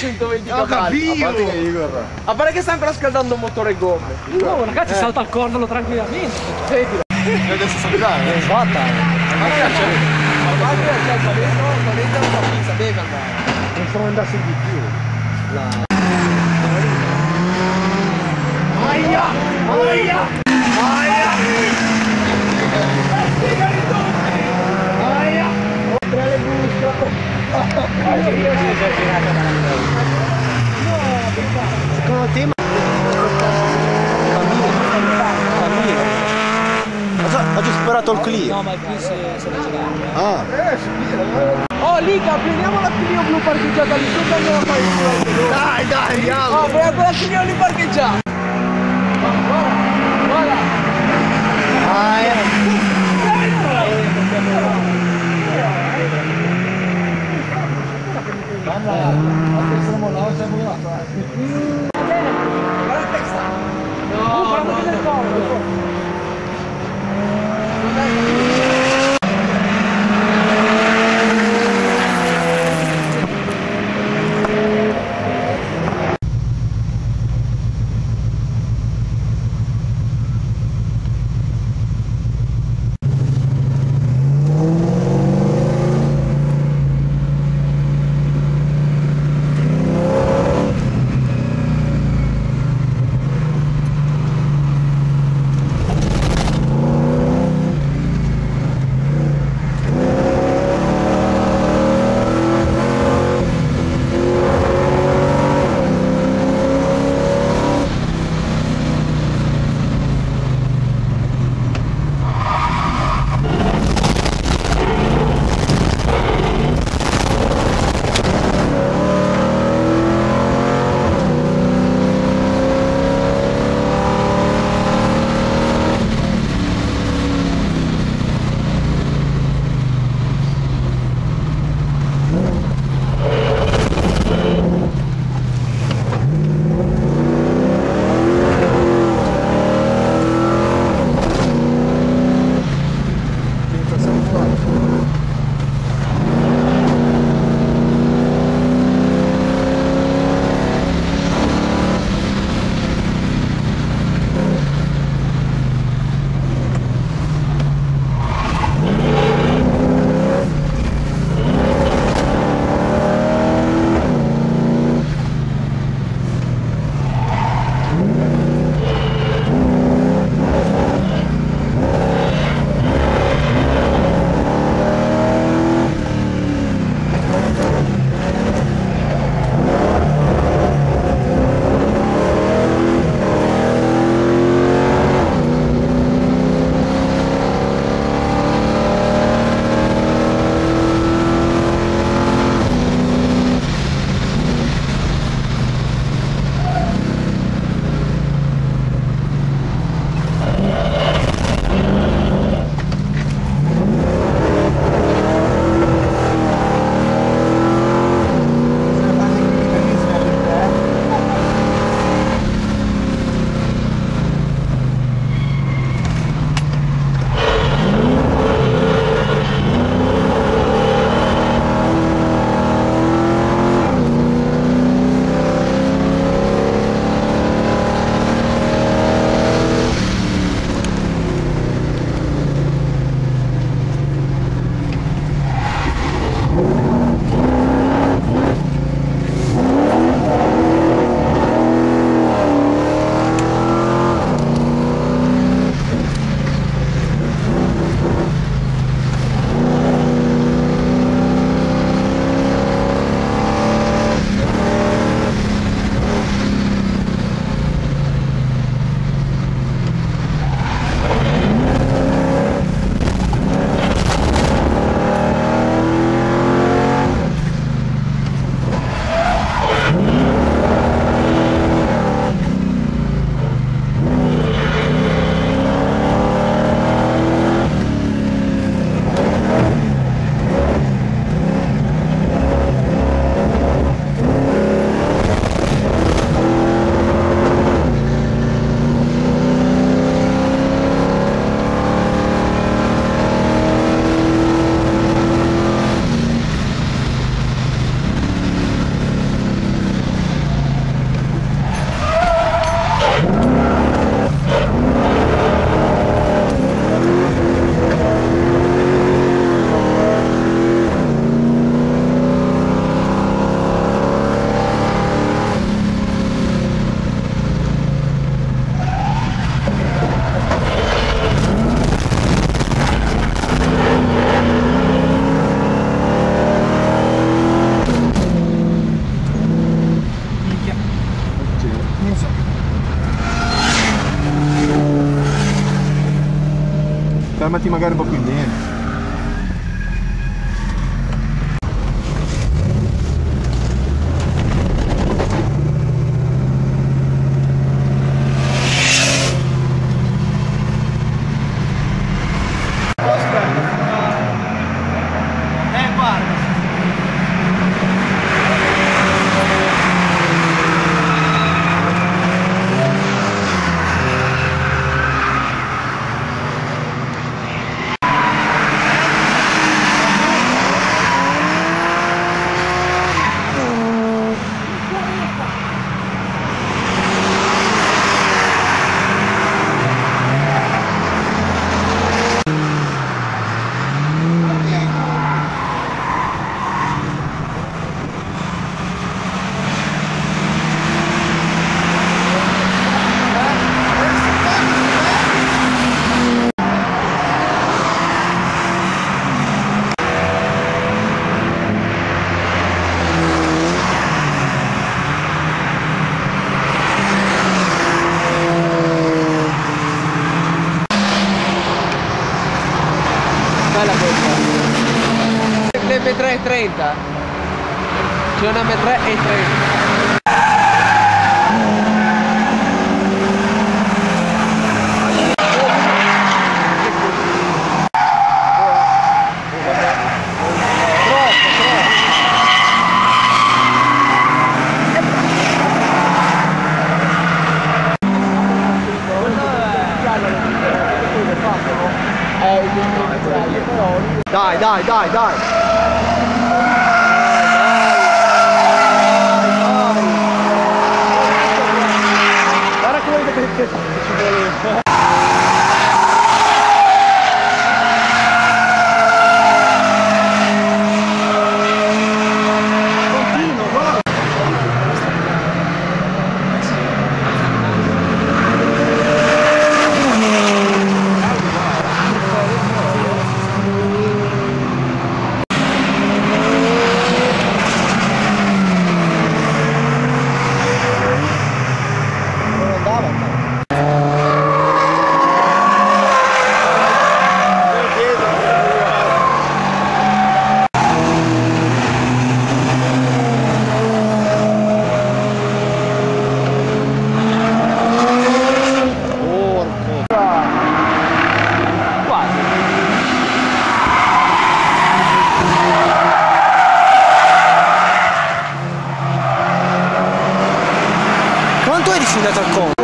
8420 Ho capito! A pare che sta ancora scaldando motore e gomme. No, ragazzi, salta al cordolo tranquillamente. Adesso sapete, eh? Fatta. Ma che c'è? Ma che c'è palento? Il palento non capisce, deve andare. Non sono andati di più. Secondo te ma... Cammino. Oggi- Oggi ho superato il Clio. No, ma se, se la giocare. Ah. Oh, Liga, prendiamo la Clio blu parcheggiata lì sotto e andiamo a fare il noi. Dai, dai, andiamo! Oh, prendi quella Clio lì parcheggiata. Ah, eh. Perfect. Fermati magari un po' più in Bella questa. L'M330. C'è una M3 e Dai, dai, dai, dai. Guarda inattaquant.